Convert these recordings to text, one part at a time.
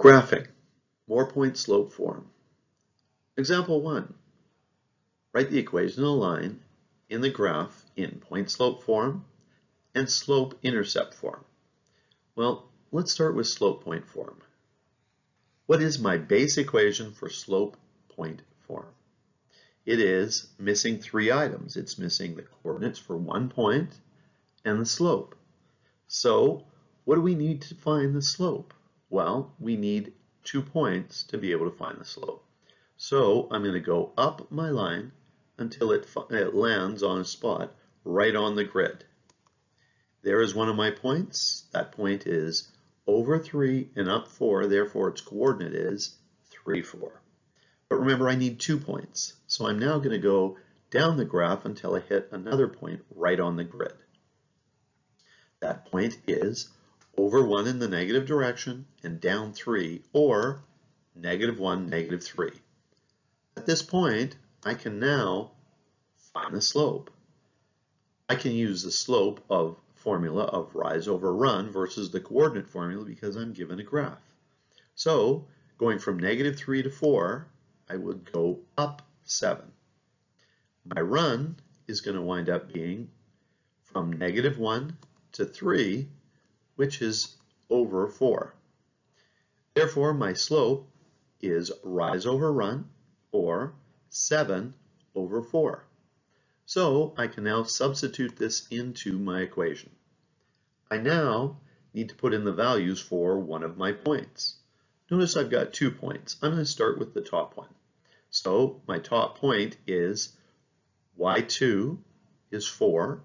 Graphing, more point slope form. Example 1. Write the equation of a line in the graph in point slope form and slope intercept form. Well, let's start with slope point form. What is my base equation for slope point form? It is missing three items. It's missing the coordinates for one point and the slope. So what do we need to find the slope? Well, we need two points to be able to find the slope. So I'm going to go up my line until it, it lands on a spot right on the grid. There is one of my points. That point is over 3 and up 4, therefore its coordinate is 3, 4. But remember, I need two points. So I'm now going to go down the graph until I hit another point right on the grid. That point is over 1 in the negative direction and down 3, or negative 1, negative 3. At this point, I can now find the slope. I can use the slope of formula of rise over run versus the coordinate formula because I'm given a graph. So going from negative 3 to 4, I would go up 7. My run is going to wind up being from negative 1 to 3 which is over 4. Therefore, my slope is rise over run, or 7 over 4. So I can now substitute this into my equation. I now need to put in the values for one of my points. Notice I've got two points. I'm going to start with the top one. So my top point is y2 is 4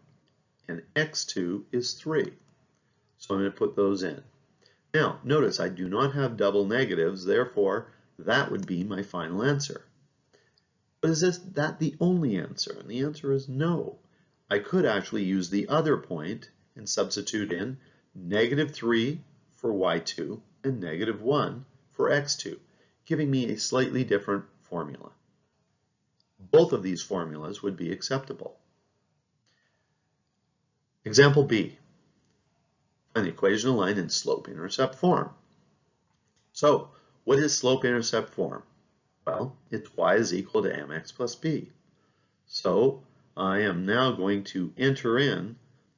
and x2 is 3. So I'm going to put those in. Now, notice I do not have double negatives, therefore that would be my final answer. But is this, that the only answer? And the answer is no. I could actually use the other point and substitute in negative 3 for y2 and negative 1 for x2, giving me a slightly different formula. Both of these formulas would be acceptable. Example B an equation of line in slope-intercept form. So what is slope-intercept form? Well, it's y is equal to mx plus b. So I am now going to enter in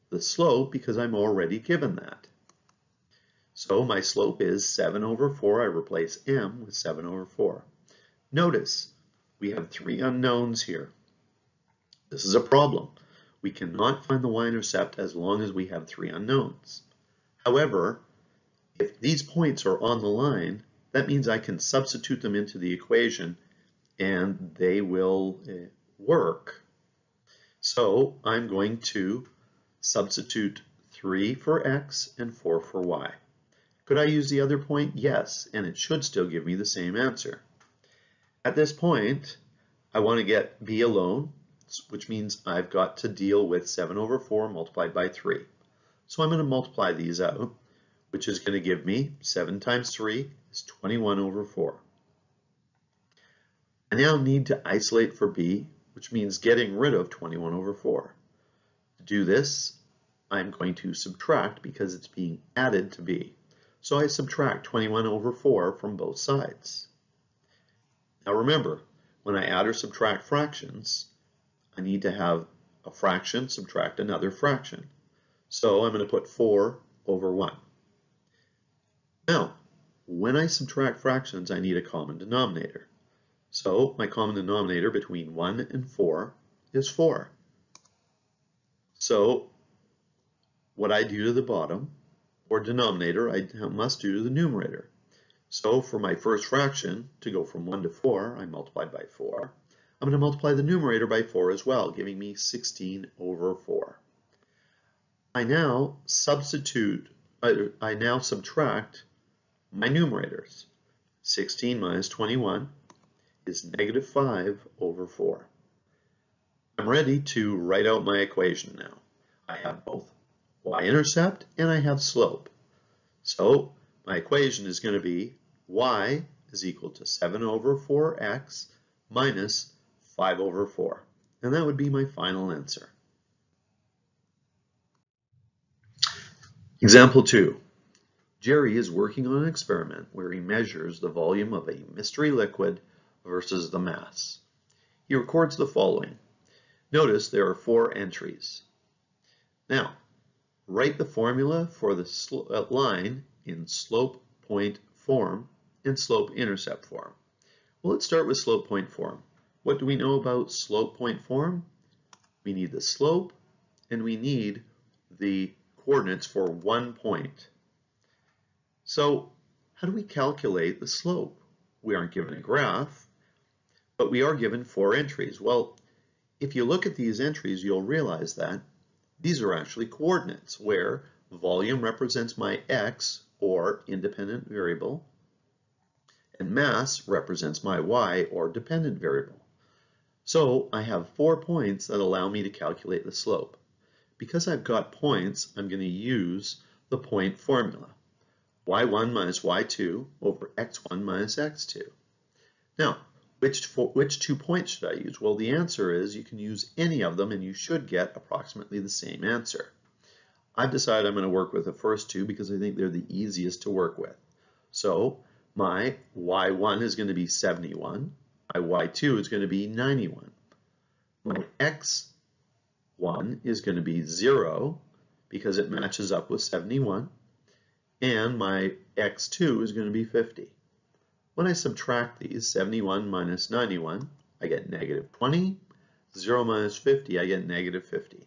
the slope because I'm already given that. So my slope is 7 over 4. I replace m with 7 over 4. Notice we have three unknowns here. This is a problem. We cannot find the y-intercept as long as we have three unknowns. However, if these points are on the line, that means I can substitute them into the equation and they will uh, work. So I'm going to substitute 3 for x and 4 for y. Could I use the other point? Yes, and it should still give me the same answer. At this point, I want to get b alone, which means I've got to deal with 7 over 4 multiplied by 3. So I'm going to multiply these out, which is going to give me 7 times 3 is 21 over 4. I now need to isolate for b, which means getting rid of 21 over 4. To do this, I'm going to subtract because it's being added to b. So I subtract 21 over 4 from both sides. Now remember, when I add or subtract fractions, I need to have a fraction subtract another fraction. So I'm going to put 4 over 1. Now, when I subtract fractions, I need a common denominator. So my common denominator between 1 and 4 is 4. So what I do to the bottom, or denominator, I must do to the numerator. So for my first fraction, to go from 1 to 4, I multiply by 4. I'm going to multiply the numerator by 4 as well, giving me 16 over 4. I now substitute, I now subtract my numerators. 16 minus 21 is negative 5 over 4. I'm ready to write out my equation now. I have both y-intercept and I have slope. So my equation is going to be y is equal to 7 over 4x minus 5 over 4. And that would be my final answer. Example 2. Jerry is working on an experiment where he measures the volume of a mystery liquid versus the mass. He records the following. Notice there are four entries. Now, write the formula for the uh, line in slope point form and slope intercept form. Well, let's start with slope point form. What do we know about slope point form? We need the slope and we need the coordinates for one point. So how do we calculate the slope? We aren't given a graph, but we are given four entries. Well, if you look at these entries, you'll realize that these are actually coordinates where volume represents my x or independent variable and mass represents my y or dependent variable. So I have four points that allow me to calculate the slope. Because I've got points, I'm going to use the point formula y1 minus y2 over x1 minus x2. Now, which, for, which two points should I use? Well, the answer is you can use any of them and you should get approximately the same answer. I've decided I'm going to work with the first two because I think they're the easiest to work with. So my y1 is going to be 71, my y2 is going to be 91. My x1 is going to be 0 because it matches up with 71 and my x2 is going to be 50. When I subtract these, 71 minus 91, I get negative 20. 0 minus 50, I get negative 50.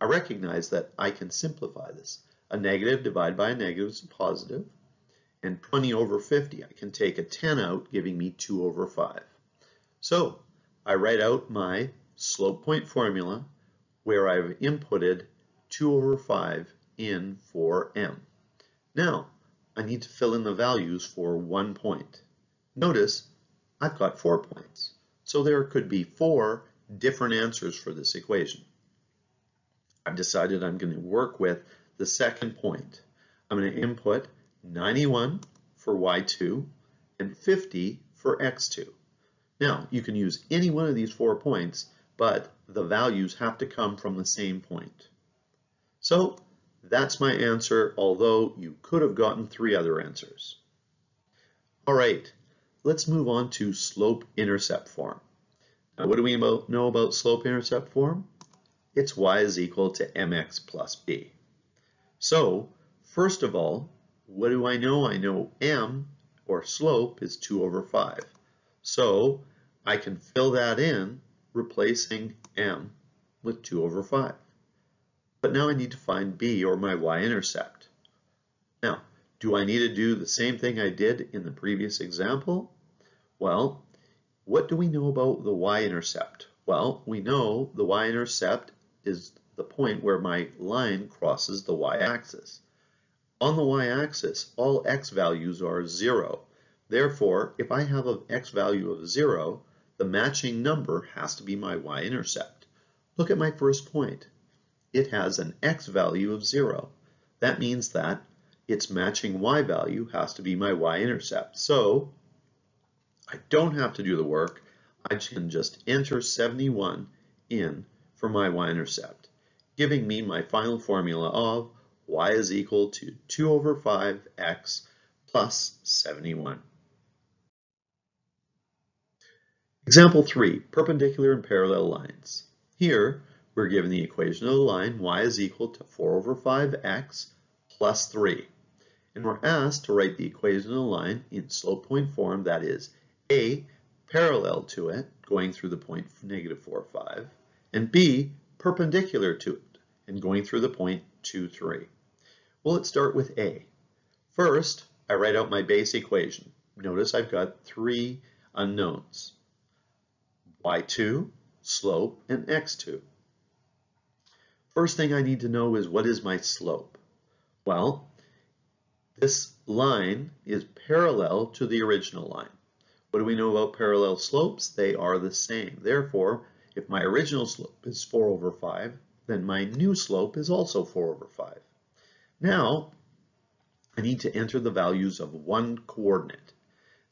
I recognize that I can simplify this. A negative divided by a negative is positive, and 20 over 50, I can take a 10 out, giving me 2 over 5. So I write out my slope point formula where I've inputted 2 over 5 in for m. Now, I need to fill in the values for one point. Notice I've got four points, so there could be four different answers for this equation. I've decided I'm going to work with the second point. I'm going to input 91 for y2 and 50 for x2. Now, you can use any one of these four points, but the values have to come from the same point. So that's my answer, although you could have gotten three other answers. All right, let's move on to slope-intercept form. Now, what do we know about slope-intercept form? It's y is equal to mx plus b. So, first of all, what do I know? I know m, or slope, is 2 over 5. So, I can fill that in, replacing m with 2 over 5. But now I need to find b, or my y-intercept. Now, do I need to do the same thing I did in the previous example? Well, what do we know about the y-intercept? Well, we know the y-intercept is the point where my line crosses the y-axis. On the y-axis, all x values are 0. Therefore, if I have an x value of 0, the matching number has to be my y-intercept. Look at my first point it has an x value of 0. That means that its matching y value has to be my y-intercept. So I don't have to do the work. I can just enter 71 in for my y-intercept, giving me my final formula of y is equal to 2 over 5x plus 71. Example 3, perpendicular and parallel lines. Here, we're given the equation of the line y is equal to 4 over 5x plus 3. And we're asked to write the equation of the line in slope point form, that is a parallel to it, going through the point negative 4, 5, and b perpendicular to it, and going through the point 2, 3. Well, let's start with a. First, I write out my base equation. Notice I've got three unknowns, y2, slope, and x2. First thing I need to know is what is my slope? Well, this line is parallel to the original line. What do we know about parallel slopes? They are the same. Therefore, if my original slope is 4 over 5, then my new slope is also 4 over 5. Now, I need to enter the values of one coordinate.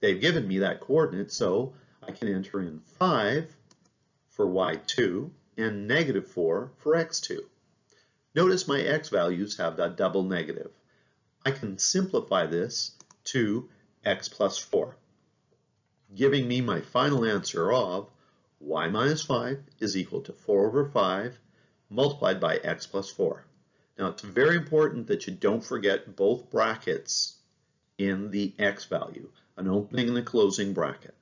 They've given me that coordinate, so I can enter in 5 for y2 and negative 4 for x2. Notice my x values have that double negative. I can simplify this to x plus 4, giving me my final answer of y minus 5 is equal to 4 over 5 multiplied by x plus 4. Now it's very important that you don't forget both brackets in the x value, an opening and a closing bracket.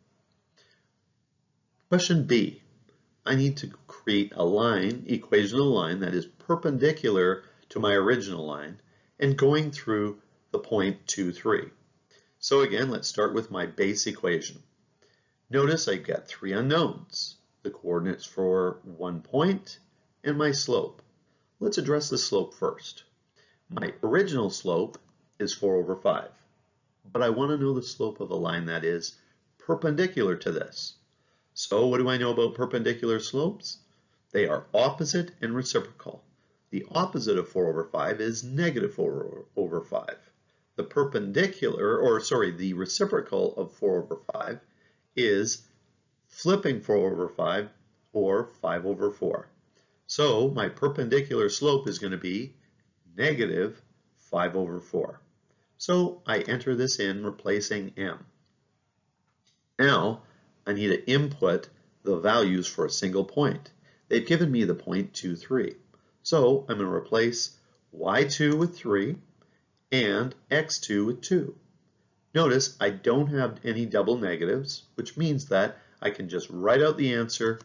Question B, I need to create a line, equation of a line that is perpendicular to my original line and going through the point 2, 3. So again, let's start with my base equation. Notice I've got three unknowns, the coordinates for one point and my slope. Let's address the slope first. My original slope is 4 over 5, but I want to know the slope of a line that is perpendicular to this. So what do I know about perpendicular slopes? They are opposite and reciprocal. The opposite of 4 over 5 is negative 4 over 5. The perpendicular, or sorry, the reciprocal of 4 over 5 is flipping 4 over 5 or 5 over 4. So my perpendicular slope is going to be negative 5 over 4. So I enter this in replacing m. Now I need to input the values for a single point. They've given me the point 2, 3. So I'm going to replace y2 with 3 and x2 with 2. Notice I don't have any double negatives, which means that I can just write out the answer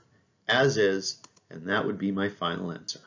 as is, and that would be my final answer.